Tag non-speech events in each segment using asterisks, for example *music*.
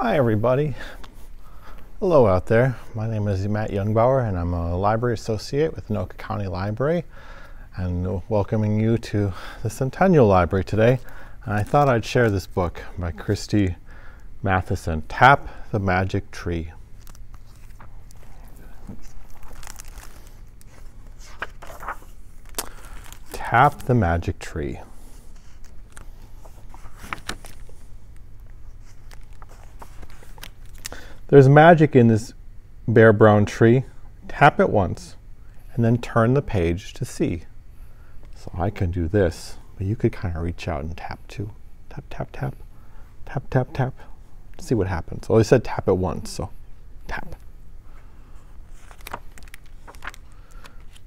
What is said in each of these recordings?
Hi, everybody. Hello out there. My name is Matt Youngbauer, and I'm a library associate with Anoka County Library, and welcoming you to the Centennial Library today. And I thought I'd share this book by Christie Matheson, Tap the Magic Tree. Tap the Magic Tree. There's magic in this bare brown tree. Tap it once and then turn the page to see. So I can do this, but you could kind of reach out and tap too. Tap, tap, tap, tap, tap, tap. See what happens. Well, I said tap it once, so tap.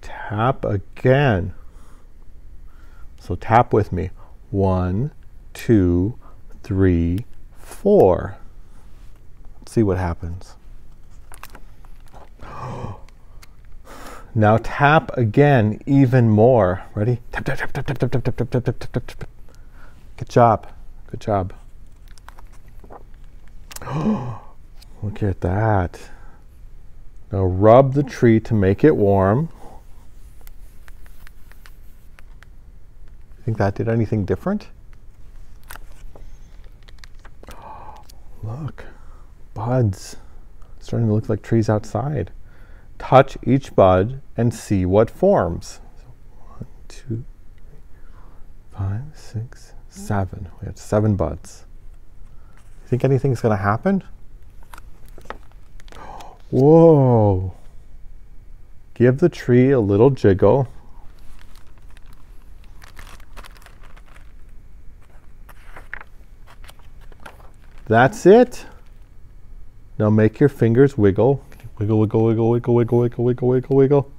Tap again. So tap with me. One, two, three, four see what happens. Now tap again even more. Ready? Tap, tap, tap, tap, tap, tap, tap, tap, tap, tap, tap, tap. Good job. Good job. Look at that. Now rub the tree to make it warm. Think that did anything different? Look buds starting to look like trees outside. Touch each bud and see what forms. So one, two, three, five, six, seven. We have seven buds. You think anything's going to happen? *gasps* Whoa. Give the tree a little jiggle. That's it. Now make your fingers wiggle. Wiggle, wiggle, wiggle, wiggle, wiggle, wiggle, wiggle, wiggle, wiggle.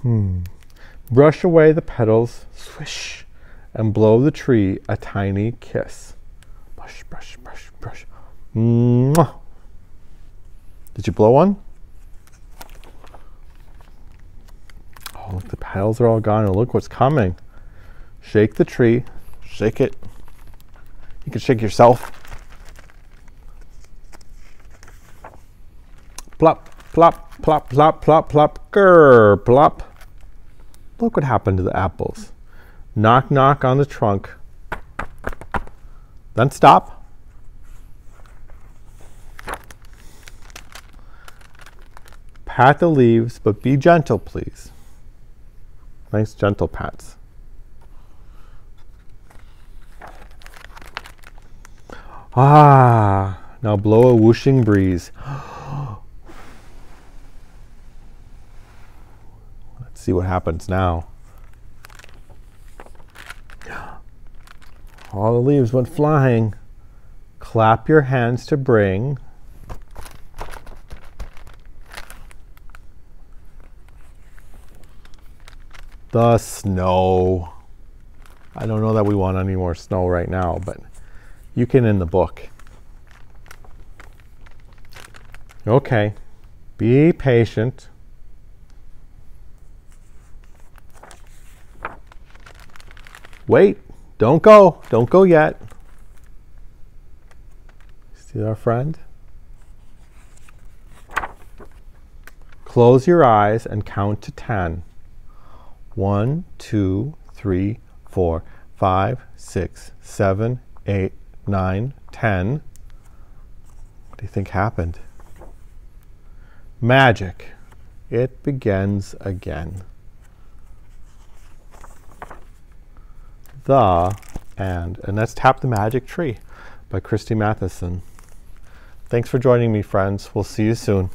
Hmm. Brush away the petals, swish, and blow the tree a tiny kiss. Brush, brush, brush, brush. Mwah. Did you blow one? Oh, look, the petals are all gone, and look what's coming. Shake the tree, Shake it. You can shake yourself. Plop, plop, plop, plop, plop, plop, grr, plop. Look what happened to the apples. Knock, knock on the trunk. Then stop. Pat the leaves, but be gentle, please. Nice gentle pats. Ah, now blow a whooshing breeze. *gasps* Let's see what happens now. All the leaves went flying. Clap your hands to bring. The snow. I don't know that we want any more snow right now, but you can in the book. Okay, be patient. Wait, don't go, don't go yet. See our friend? Close your eyes and count to 10. 1, 2, 3, 4, 5, 6, 7, 8, 9, 10. What do you think happened? Magic. It begins again. The and, and let's tap the magic tree by Christie Matheson. Thanks for joining me, friends. We'll see you soon.